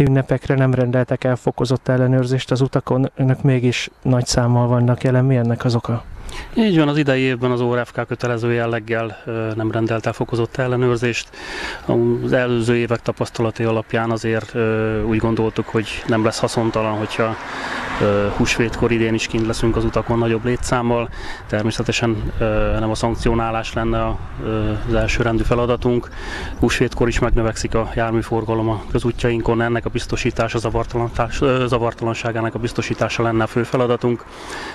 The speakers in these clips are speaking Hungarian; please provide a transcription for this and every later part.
húsvéti ünnepekre nem rendeltek el fokozott ellenőrzést az utakon, önök mégis nagy számmal vannak jelen. Mi ennek az oka? Így van, az idei évben az ORFK kötelező jelleggel nem rendelt el fokozott ellenőrzést. Az előző évek tapasztalati alapján azért úgy gondoltuk, hogy nem lesz haszontalan, hogyha húsvétkor idén is kint leszünk az utakon nagyobb létszámmal. Természetesen nem a szankcionálás lenne az első rendű feladatunk. Húsvétkor is megnövekszik a járműforgalom a közútjainkon, ennek a biztosítása, zavartalanságának a biztosítása lenne a fő feladatunk,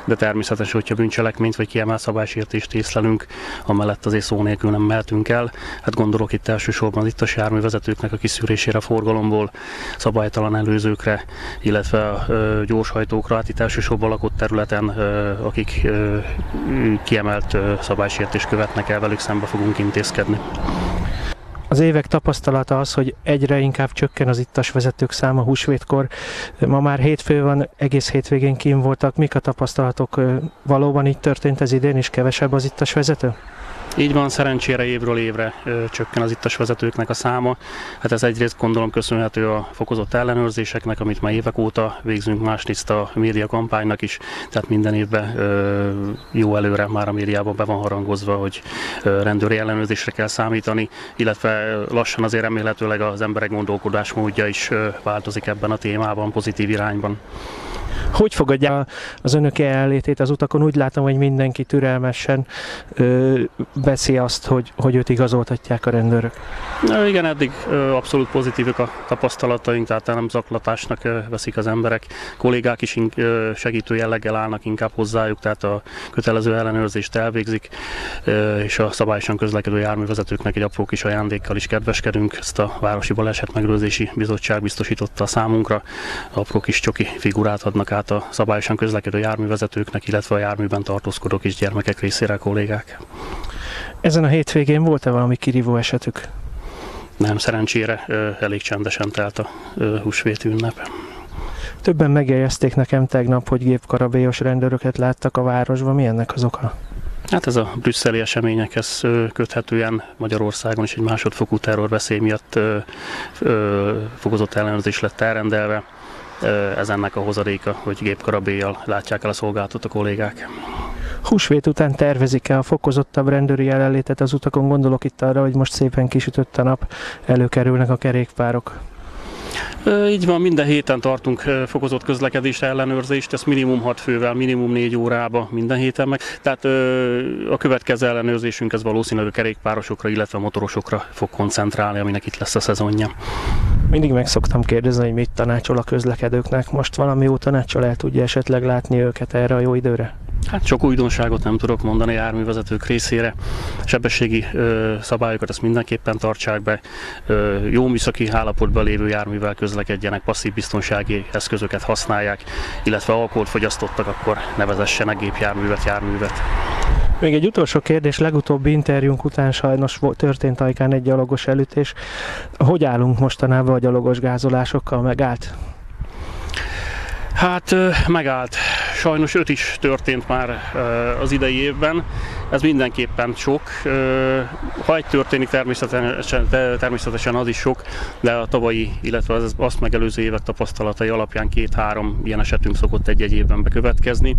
de természetesen, hogyha bűncselekményt vagy kiemelt szabálysértést észlelünk, amellett azért szó nélkül nem mehetünk el. Hát gondolok itt elsősorban az ittas járművezetőknek a kiszűrésére a forgalomból, szabálytalan előzőkre, illetve a gyorshajtó autókra, hát itt elsősorban lakott területen, akik kiemelt szabálysértést követnek el, velük szembe fogunk intézkedni. Az évek tapasztalata az, hogy egyre inkább csökken az ittas vezetők száma húsvétkor. Ma már hétfő van, egész hétvégén kín voltak. Mik a tapasztalatok? Valóban így történt ez idén is? Kevesebb az ittas vezető? Így van, szerencsére évről évre ö, csökken az ittas vezetőknek a száma. Hát ez egyrészt gondolom köszönhető a fokozott ellenőrzéseknek, amit már évek óta végzünk, másrészt a média kampánynak is, tehát minden évben ö, jó előre már a médiában be van harangozva, hogy ö, rendőri ellenőrzésre kell számítani, illetve lassan azért remélhetőleg az emberek gondolkodásmódja is változik ebben a témában, pozitív irányban. Hogy fogadja az önök jelenlétét az utakon? Úgy látom, hogy mindenki türelmesen ö, veszi azt, hogy, hogy őt igazoltatják a rendőrök. Na, igen, eddig ö, abszolút pozitívak a tapasztalataink, tehát nem zaklatásnak ö, veszik az emberek. Kollégák is ö, segítő jelleggel állnak inkább hozzájuk, tehát a kötelező ellenőrzést elvégzik, ö, és a szabályosan közlekedő járművezetőknek egy apró kis ajándékkal is kedveskedünk. Ezt a Városi Baleset Megrőzési Bizottság biztosította számunkra. Apró kis csoki figurát adnak át a szabályosan közlekedő járművezetőknek, illetve a járműben tartózkodó kis gyermekek részére a kollégák. Ezen a hétvégén volt-e valami kirívó esetük? Nem, szerencsére elég csendesen telt a húsvét ünnep. Többen megjegyezték nekem tegnap, hogy gépkarabélyos rendőröket láttak a városban. Mi ennek az oka? Hát ez a brüsszeli eseményekhez köthetően Magyarországon is egy másodfokú terrorveszély miatt fokozott ellenőrzés lett elrendelve. Ez ennek a hozadéka, hogy gépkarabélyjal látják el a szolgáltat a kollégák. Húsvét után tervezik-e a fokozottabb rendőri jelenlétet az utakon? Gondolok itt arra, hogy most szépen kisütött a nap, előkerülnek a kerékpárok. Így van, minden héten tartunk fokozott közlekedést ellenőrzést, ezt minimum 6 fővel, minimum 4 órába minden héten meg. Tehát a következő ellenőrzésünk ez valószínűleg a kerékpárosokra, illetve a motorosokra fog koncentrálni, aminek itt lesz a szezonja. Mindig meg szoktam kérdezni, hogy mit tanácsol a közlekedőknek. Most valami jó tanácsol el tudja esetleg látni őket erre a jó időre? Hát sok újdonságot nem tudok mondani a járművezetők részére. Sebességi ö, szabályokat ezt mindenképpen tartsák be. Ö, jó műszaki állapotban lévő járművel közlekedjenek, passzív biztonsági eszközöket használják, illetve alkoholt fogyasztottak, akkor nevezessenek gépjárművet, járművet. Még egy utolsó kérdés, legutóbbi interjúnk után sajnos történt ajkán egy gyalogos elütés. Hogy állunk mostanában a gyalogos gázolásokkal? Megállt? Hát megállt. Sajnos öt is történt már az idei évben. Ez mindenképpen sok. Ha egy történik, természetesen, természetesen az is sok, de a tavalyi, illetve az, azt megelőző évek tapasztalatai alapján két-három ilyen esetünk szokott egy-egy évben bekövetkezni.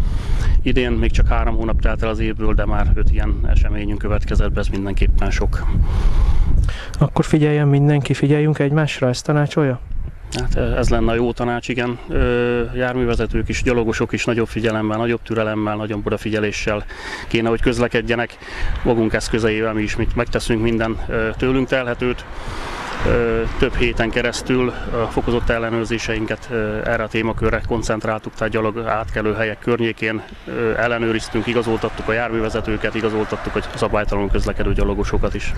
Idén még csak három hónap telt el az évből, de már öt ilyen eseményünk következett be, ez mindenképpen sok. Akkor figyeljen mindenki, figyeljünk egymásra, ezt tanácsolja? Hát ez lenne a jó tanács, igen. Járművezetők is, gyalogosok is nagyobb figyelemmel, nagyobb türelemmel, nagyobb odafigyeléssel kéne, hogy közlekedjenek. Magunk eszközeivel mi is megteszünk minden tőlünk telhetőt. Több héten keresztül a fokozott ellenőrzéseinket erre a témakörre koncentráltuk, tehát gyalog átkelő helyek környékén ellenőriztünk, igazoltattuk a járművezetőket, igazoltattuk a szabálytalanul közlekedő gyalogosokat is.